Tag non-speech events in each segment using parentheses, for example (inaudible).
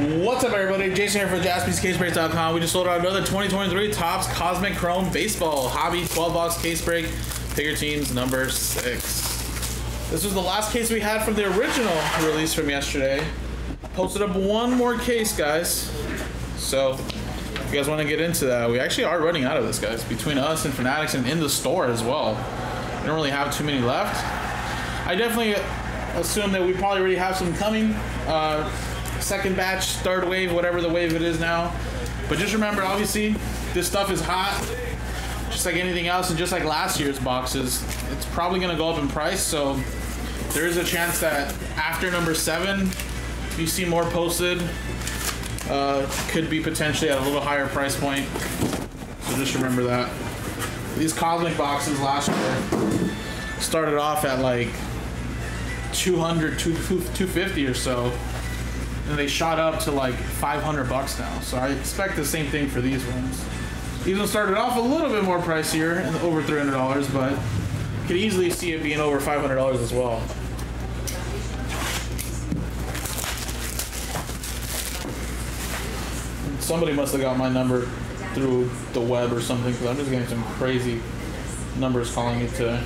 What's up, everybody? Jason here for JaspysCaseBreaks.com. We just sold out another 2023 Topps Cosmic Chrome Baseball Hobby 12 box case break. Figure teams number six. This was the last case we had from the original release from yesterday. Posted up one more case, guys. So, if you guys want to get into that, we actually are running out of this, guys. Between us and Fanatics and in the store as well. We don't really have too many left. I definitely assume that we probably already have some coming. Uh, second batch, third wave, whatever the wave it is now. But just remember, obviously, this stuff is hot, just like anything else, and just like last year's boxes, it's probably gonna go up in price. So there is a chance that after number seven, you see more posted. Uh, could be potentially at a little higher price point. So just remember that. These cosmic boxes last year started off at like 200, 250 or so and they shot up to like 500 bucks now. So I expect the same thing for these ones. These ones started off a little bit more pricier over $300, but could easily see it being over $500 as well. Somebody must have got my number through the web or something because I'm just getting some crazy numbers calling me today.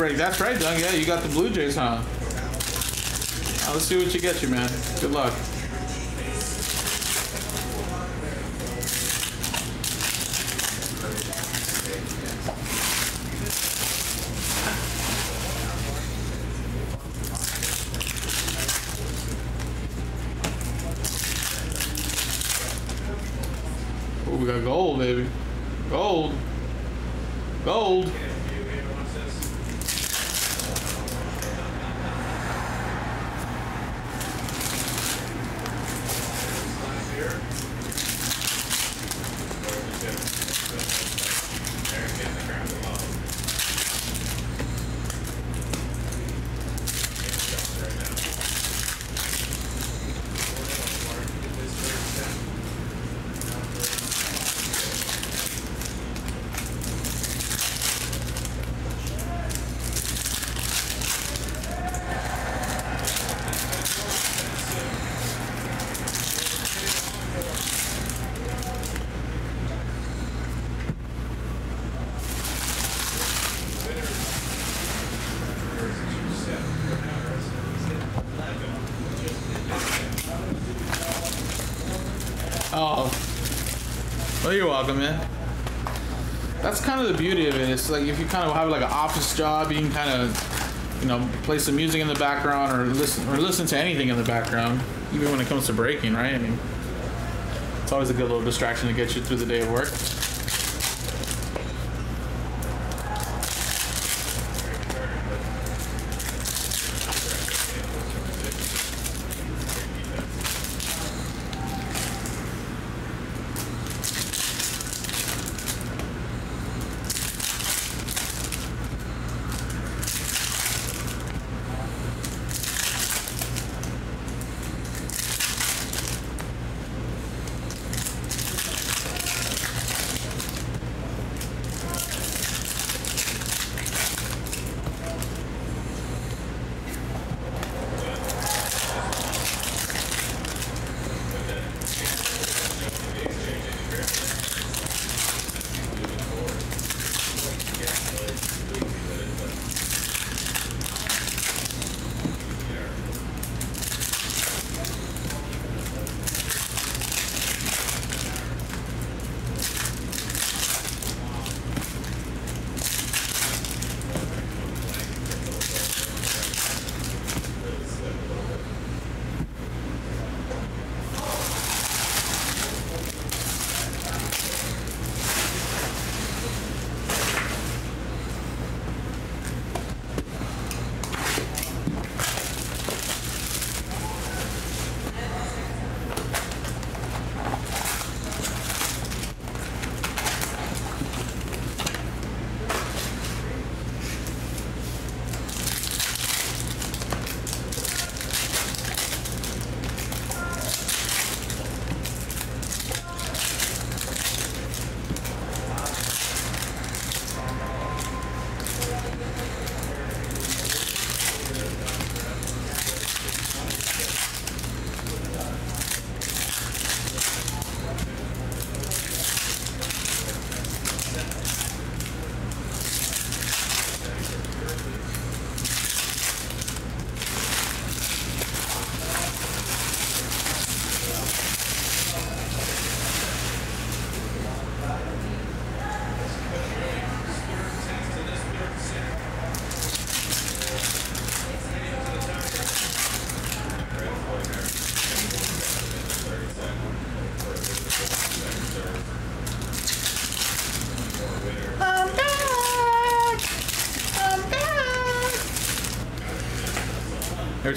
Break. That's right, Doug. Yeah, you got the Blue Jays, huh? Let's see what you get you, man. Good luck. Oh, we got gold, baby. Gold. Gold. Oh. Well, you're welcome, man. That's kind of the beauty of it. It's like if you kind of have like an office job, you can kind of, you know, play some music in the background or listen or listen to anything in the background, even when it comes to breaking, right? I mean, it's always a good little distraction to get you through the day of work.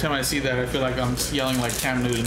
Time I see that, I feel like I'm yelling like Cam Newton.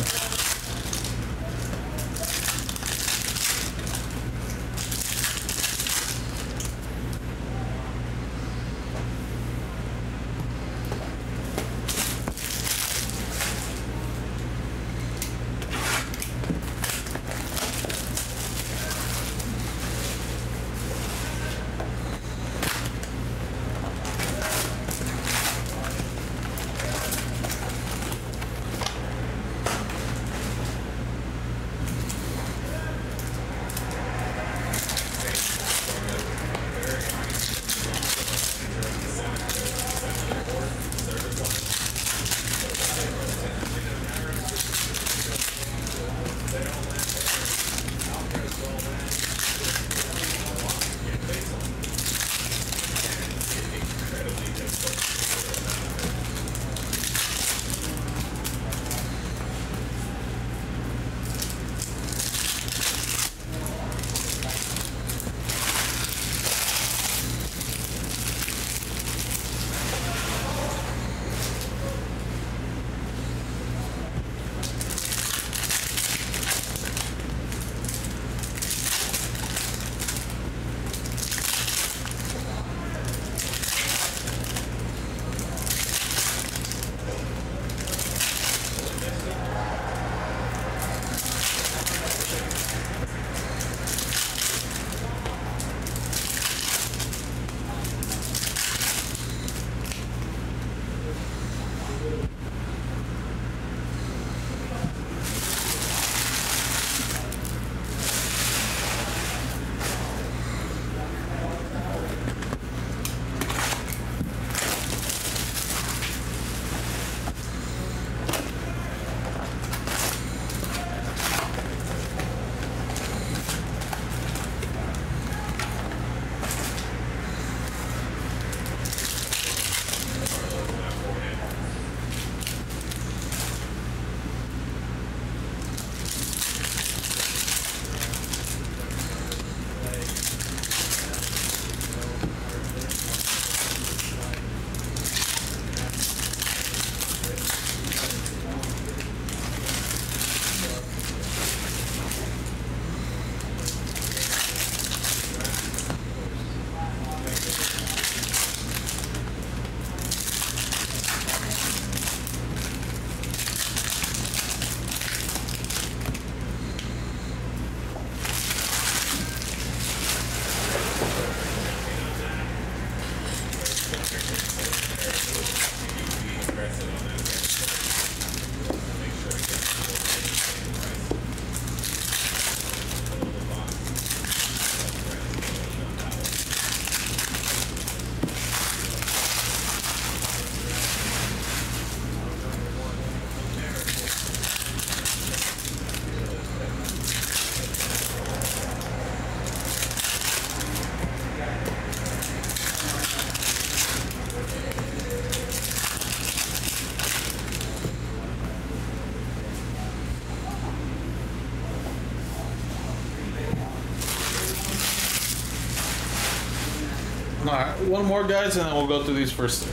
One more, guys, and then we'll go through these first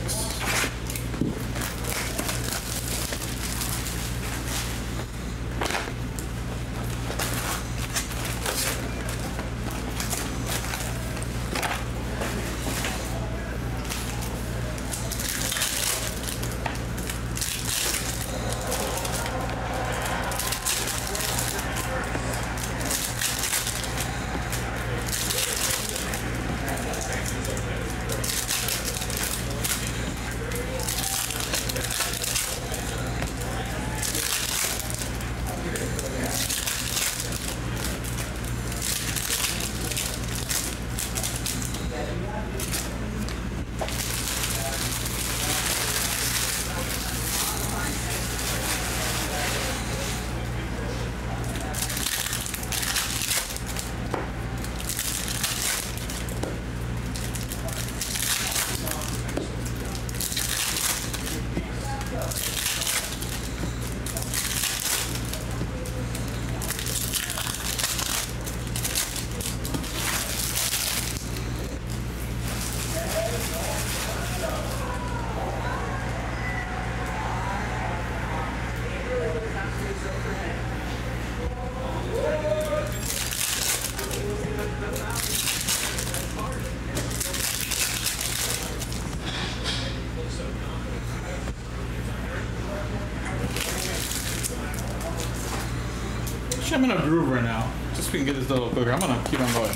I'm in a groove right now. Just so we can get this done a little quicker. I'm gonna keep on going.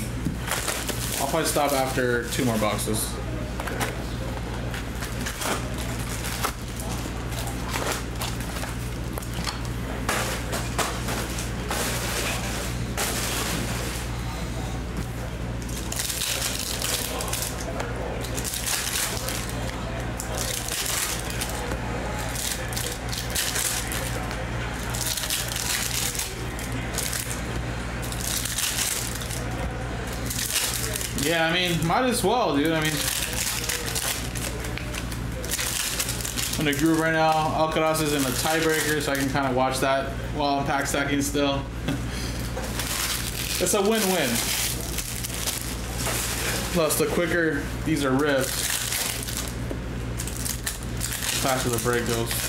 I'll probably stop after two more boxes. Yeah, I mean, might as well, dude. I mean, I'm in a groove right now. Alcaraz is in a tiebreaker, so I can kind of watch that while I'm pack stacking still. (laughs) it's a win-win. Plus, the quicker these are ripped, the faster the break goes.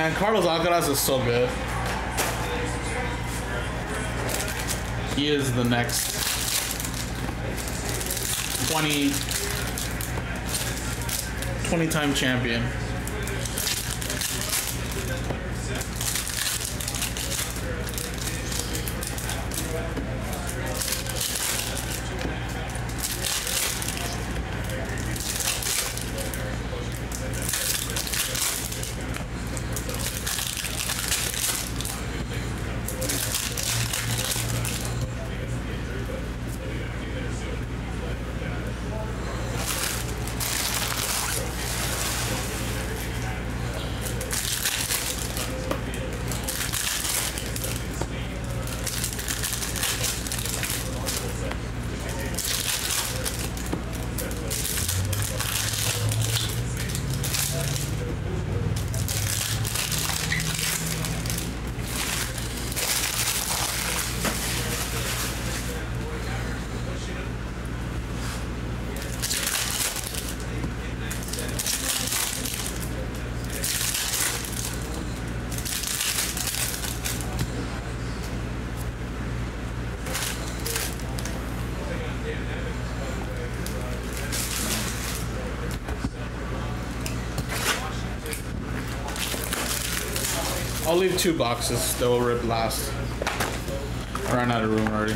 Man, Carlos Alcaraz is so good. He is the next 20 20 time champion. I'll leave two boxes that will rip last. I ran out of room already.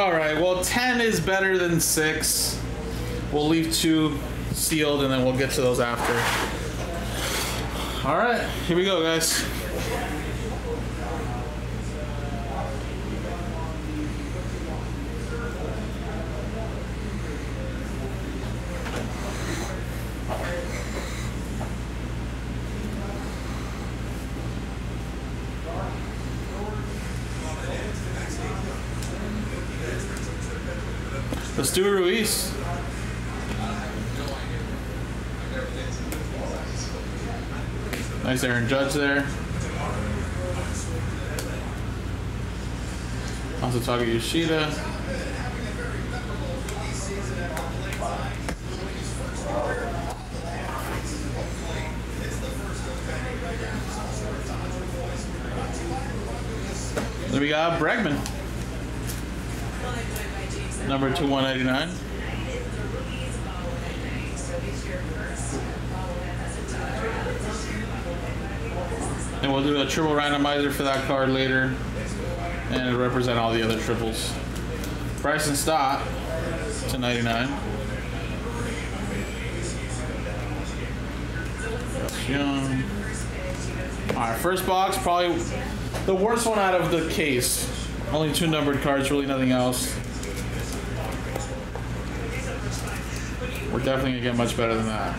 All right. Well, ten is better than six. We'll leave two sealed, and then we'll get to those after. All right. Here we go, guys. Let's Ruiz. Nice Aaron Judge there. Masataka Yoshida. Then we got Bregman. Number eighty nine. And we'll do a triple randomizer for that card later. And it'll represent all the other triples. Bryson Stott to 99. Young. Alright, first box, probably the worst one out of the case. Only two numbered cards, really nothing else. We're definitely gonna get much better than that.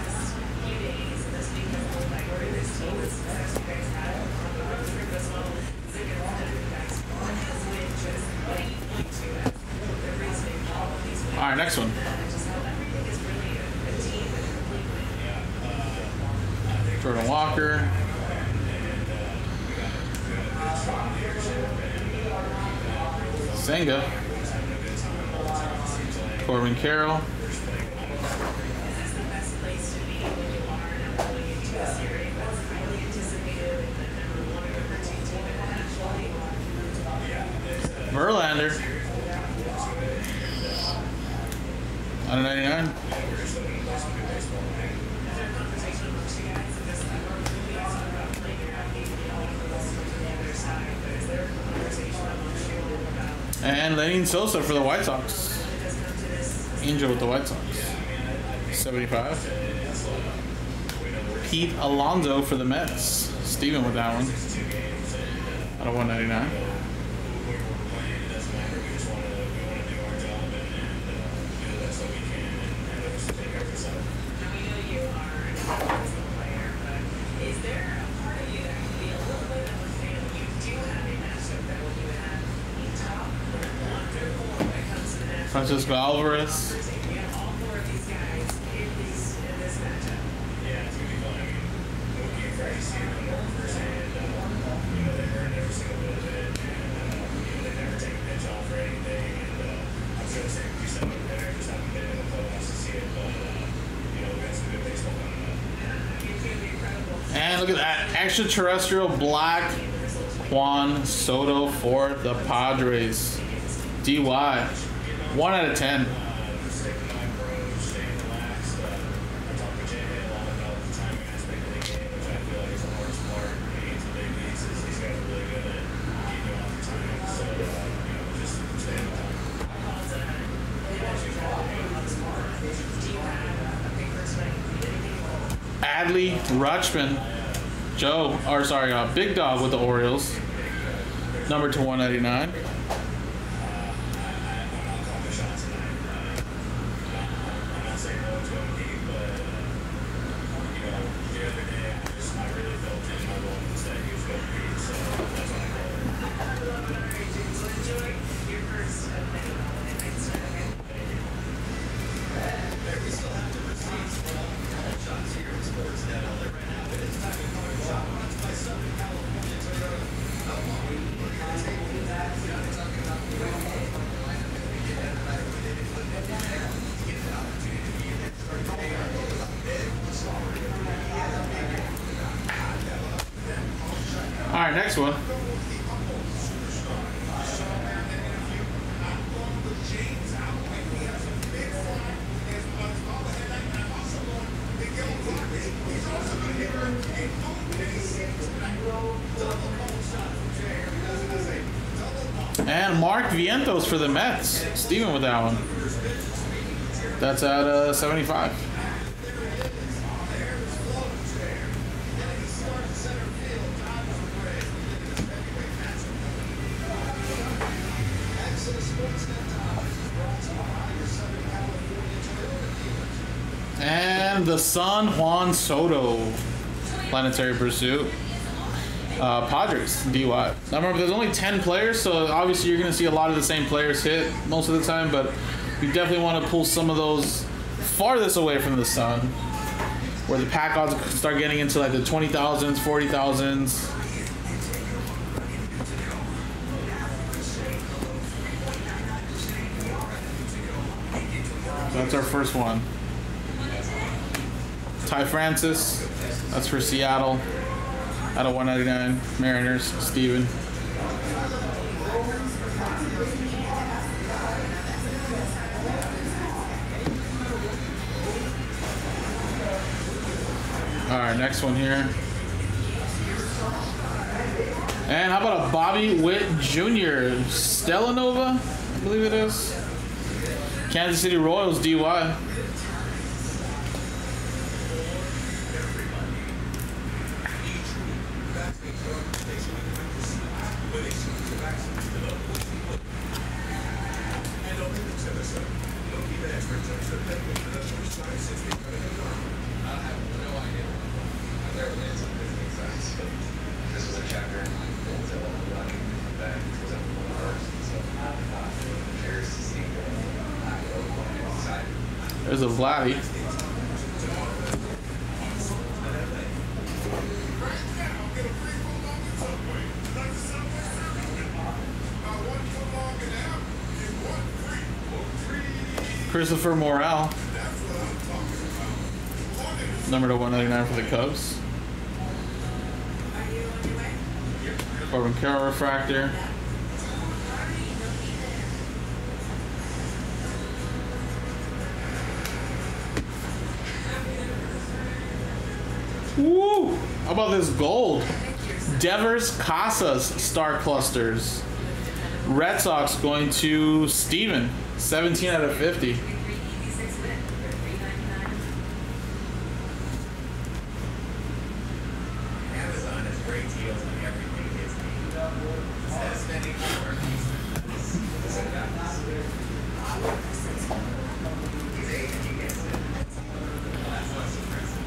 All right, next one. Jordan Walker. Senga. Corbin Carroll. Verlander. Out of 99. And Lenyn Sosa for the White Sox. Angel with the White Sox. 75. Pete Alonso for the Mets. Steven with that one. Out of 199. Francisco Alvarez. And look at that extraterrestrial black Juan Soto for the Padres. DY. One out of ten. Adley Rutschman. Joe, or sorry, uh, Big Dog with the Orioles. Number to 199. Next one. And Mark Vientos for the Mets. Steven with that one. That's at uh, 75. And the San Juan Soto. Planetary Pursuit. Uh, Padres, DY. Now remember, there's only 10 players, so obviously you're going to see a lot of the same players hit most of the time, but you definitely want to pull some of those farthest away from the sun, where the pack odds start getting into like the 20,000s, 40,000s. That's our first one. Ty Francis, that's for Seattle. Out of 199, Mariners, Steven. All right, next one here. And how about a Bobby Witt Jr. Stellanova, I believe it is. Kansas City Royals DY. There's a Vladdy. Christopher Morel. Number to 199 for the Cubs. Corbin Carroll refractor. How about this gold? Devers Casas Star Clusters. Red Sox going to Steven. 17 out of 50. Amazon has great deals on everything Disney. Says spending more. He's Asian, he gets it. That's what's impressive.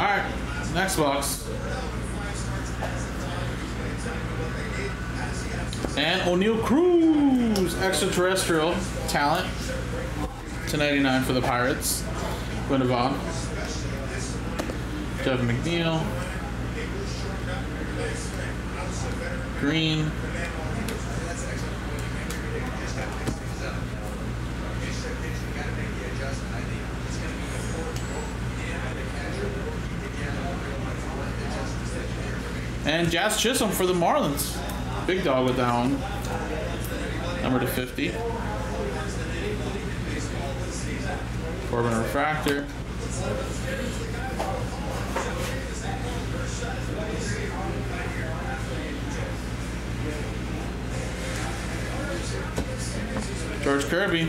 Alright, next box. And Oneil Cruz, extraterrestrial talent. To 99 for the Pirates. Guinevere. Jeff McNeil. Green. And Jazz Chisholm for the Marlins. Big dog with that one. Number to 50. Corbin Refractor. George Kirby.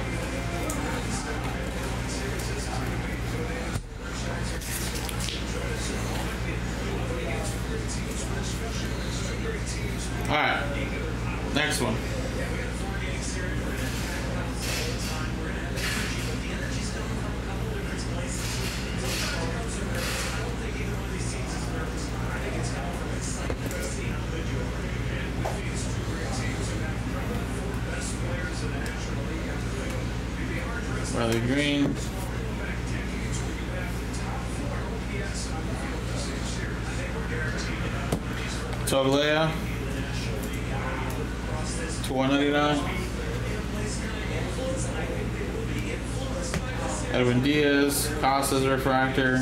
Refractor.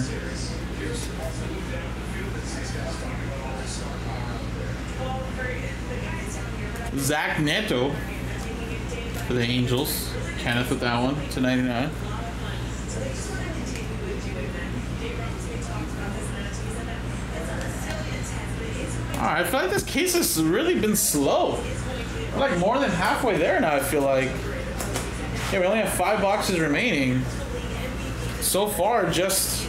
Zach Neto for the Angels. Kenneth with that one to 99. Alright, I feel like this case has really been slow. We're like more than halfway there now, I feel like. Yeah, we only have five boxes remaining. So far, just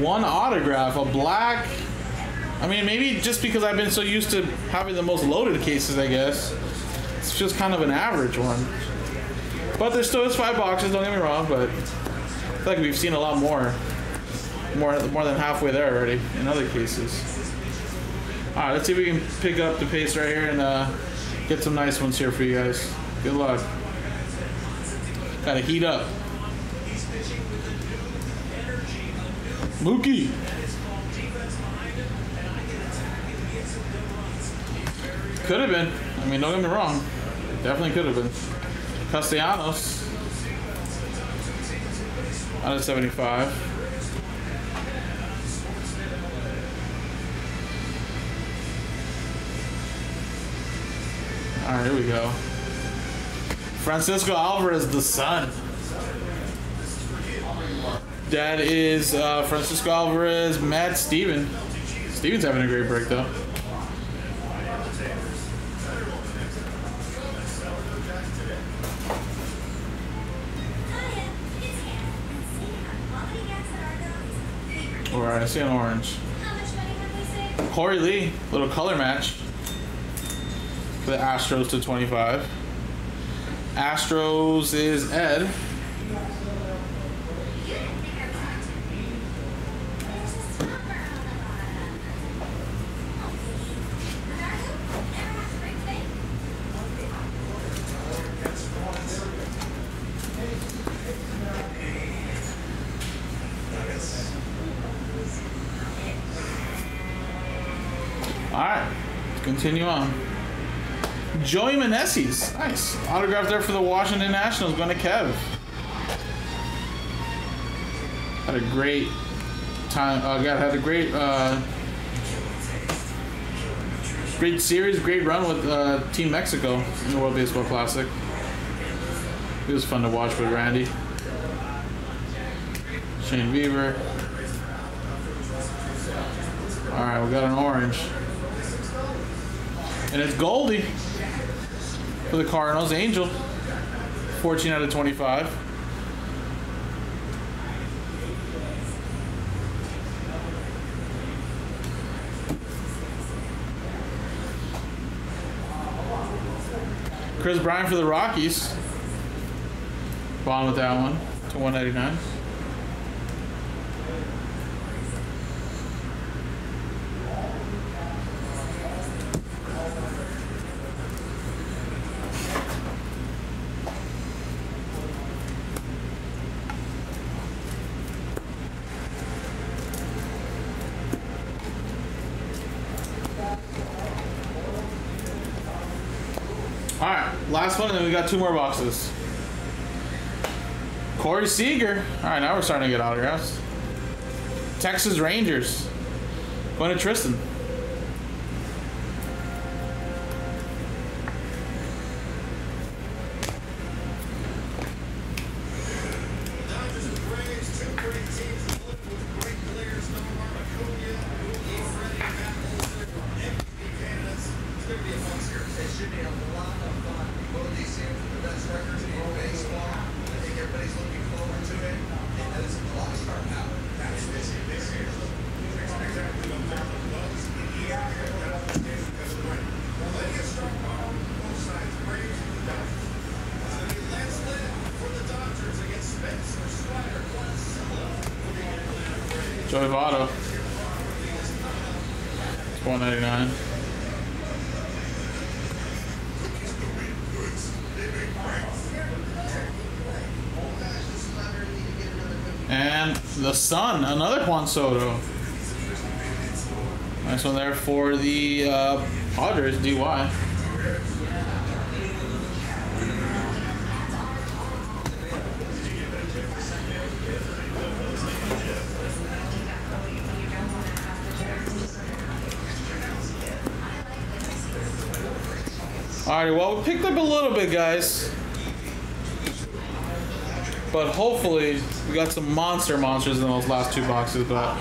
one autograph, a black. I mean, maybe just because I've been so used to having the most loaded cases, I guess. It's just kind of an average one. But there still five boxes, don't get me wrong, but I feel like we've seen a lot more. More, more than halfway there already in other cases. All right, let's see if we can pick up the pace right here and uh, get some nice ones here for you guys. Good luck. Gotta heat up. Mookie. Could have been. I mean, don't get me wrong. Definitely could have been. Castellanos. Out of 75. All right, here we go. Francisco Alvarez, the son. That is uh, Francisco Alvarez, Matt Steven. Steven's having a great break though. All right, I see an orange. Korey Lee, little color match for the Astros to 25. Astros is Ed. Continue on. Joey Meneses. nice autograph there for the Washington Nationals. Going to Kev. Had a great time. Uh, got had a great, uh, great series, great run with uh, Team Mexico in the World Baseball Classic. It was fun to watch with Randy, Shane Bieber. All right, we got an orange. And it's Goldie for the Cardinals. Angel, 14 out of 25. Kris Bryant for the Rockies. Vaughn with that one to 199. All right, last one, and then we got two more boxes. Corey Seager. All right, now we're starting to get autographs. Texas Rangers. Going to Tristan. Joey Votto. It's 199. And the Sun, another Juan Soto. Nice one there for the uh, Padres, DY. Alrighty, well, we picked up a little bit, guys. But hopefully, we got some monster monsters in those last two boxes. But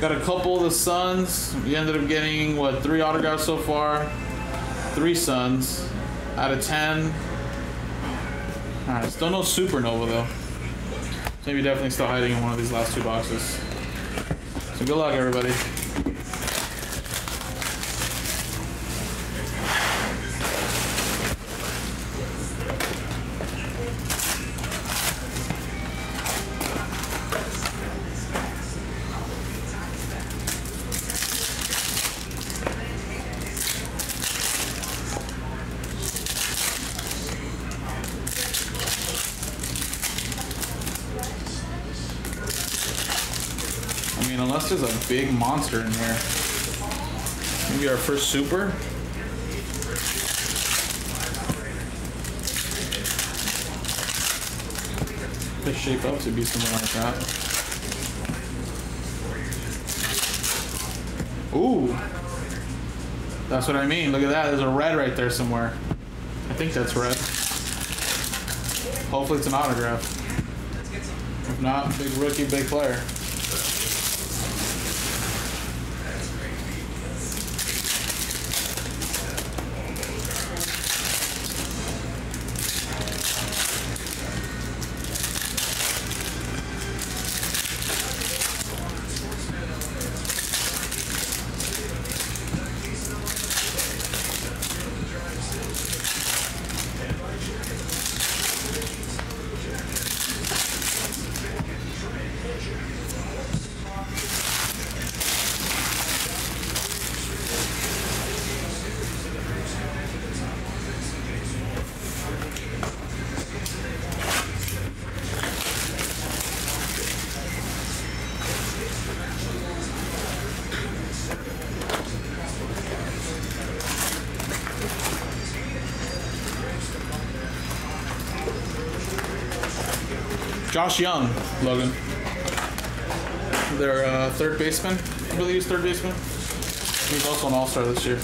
got a couple of the Suns. We ended up getting, what, three autographs so far? Three Suns out of ten. Alright, still no Supernova, though. Maybe definitely still hiding in one of these last two boxes. So good luck, everybody. I mean, unless there's a big monster in here. Maybe our first super. Could shape up to be something like that. Ooh. That's what I mean. Look at that. There's a red right there somewhere. I think that's red. Hopefully it's an autograph. If not, big rookie, big player. Josh Jung, Logan. Their uh, third baseman. I believe he's third baseman. He's also an all-star this year.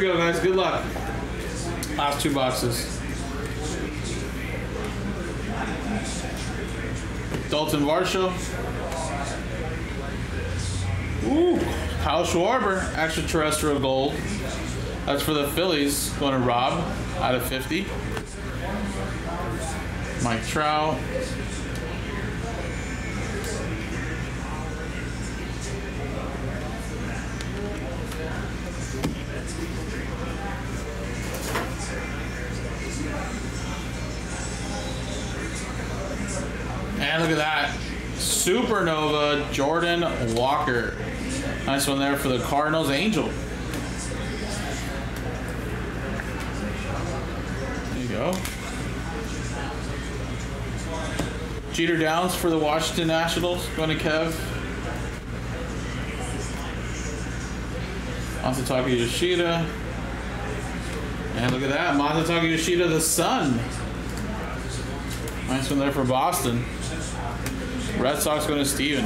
Here we go, guys. Good luck. Last two boxes. Dalton Varsho. Ooh, Kyle Schwarber, extraterrestrial gold. That's for the Phillies. Going to Rob out of 50. Mike Trout. Supernova Jordan Walker. Nice one there for the Cardinals Angel. There you go. Jeter Downs for the Washington Nationals. Going to Kev. Masataka Yoshida. And look at that, Masataka Yoshida, the Sun. Nice one there for Boston. Red Sox going to Steven.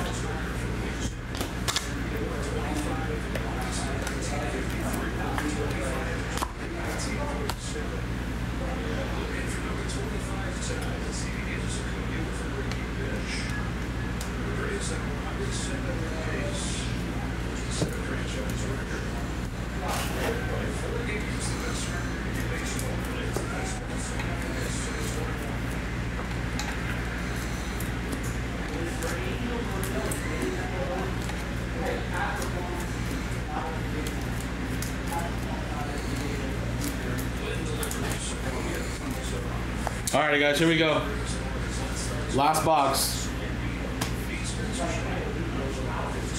Right, guys, here we go. Last box.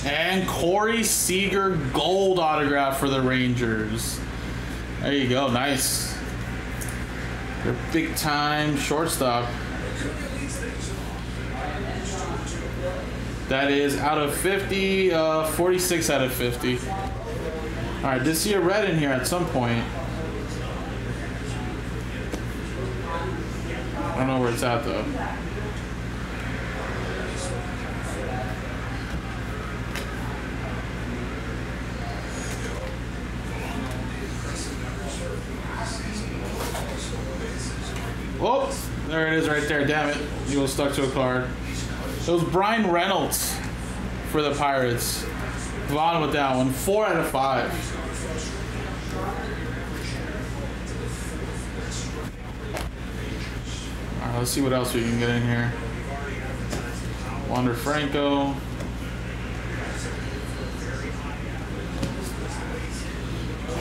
And Corey Seager gold autograph for the Rangers. There you go, nice. Your big time shortstop. That is out of 50, uh, 46 out of 50. All right, did see a red in here at some point. Don't know where it's at though. Oh, there it is right there. Damn it. You was stuck to a card. It was Bryan Reynolds for the Pirates. Vaughn with that one. Four out of five. All right, let's see what else we can get in here. Wander Franco.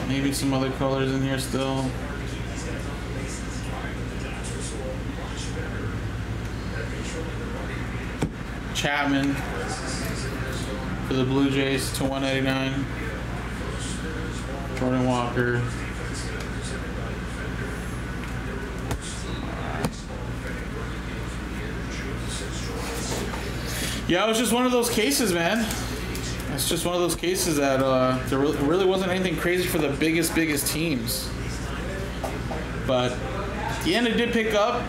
Maybe some other colors in here still. Chapman for the Blue Jays to 189. Jordan Walker. Yeah, it was just one of those cases, man. It's just one of those cases that uh, there really, wasn't anything crazy for the biggest, biggest teams. But the end, it did pick up.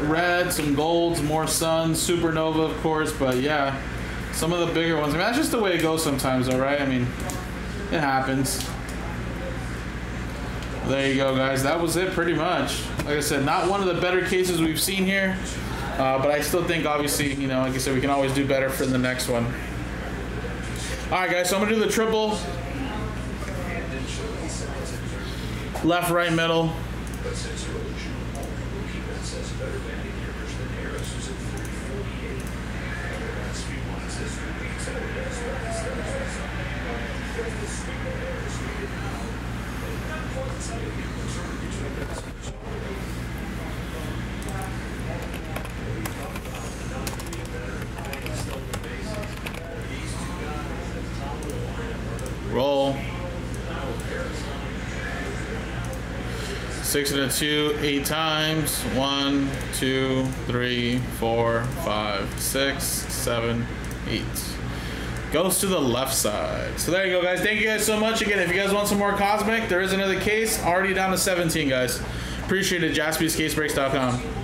Red, some golds, more suns, supernova, of course. But yeah, some of the bigger ones. I mean, that's just the way it goes sometimes, all right? I mean, it happens. There you go, guys. That was it pretty much. Like I said, not one of the better cases we've seen here. Uh, but I still think, obviously, you know, like I said, we can always do better for the next one. All right, guys, so I'm going to do the triple. Left, right, middle. Six and a two, eight times. One, two, three, four, five, six, seven, eight. Goes to the left side. So there you go, guys. Thank you guys so much. Again, if you guys want some more Cosmic, there is another case. Already down to 17, guys. Appreciate it. JaspysCaseBreaks.com.